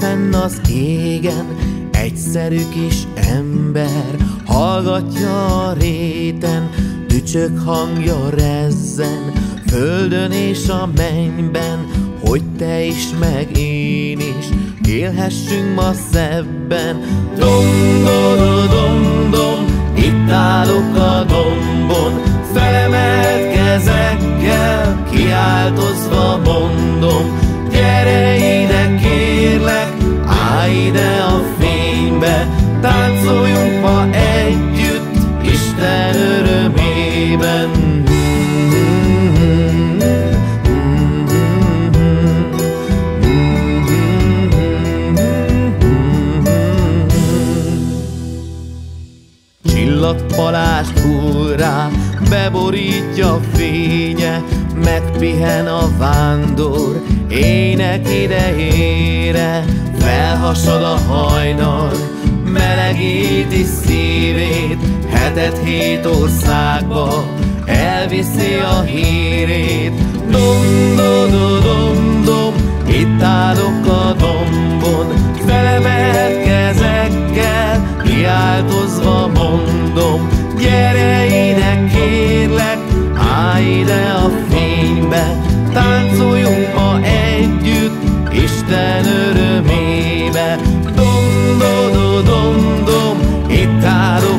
fenn az égen, egyszerű kis ember, hallgatja a réten, tücsök hangja rezzen, földön és a mennyben, hogy te is, meg én is, élhessünk ma szebben. Dom, dom, dom, dom, itt állok a dombon, felemelt kezekkel, kiáltozva örömében. Csillagpalást hull rá, beborítja fénye, megpihen a vándor, ének idejére, felhasad a hajnal, melegíti szívét, hetet hét országba, elviszi a hírét. Dom, do, do, dom, dom, itt állok a dombon, felemelt kezekkel, kiáltozva mondom, gyere ide kérlek, állj ide a fénybe, táncoljunk ma együtt, Isten örömébe. Dom, do, do, dom, dom, itt állok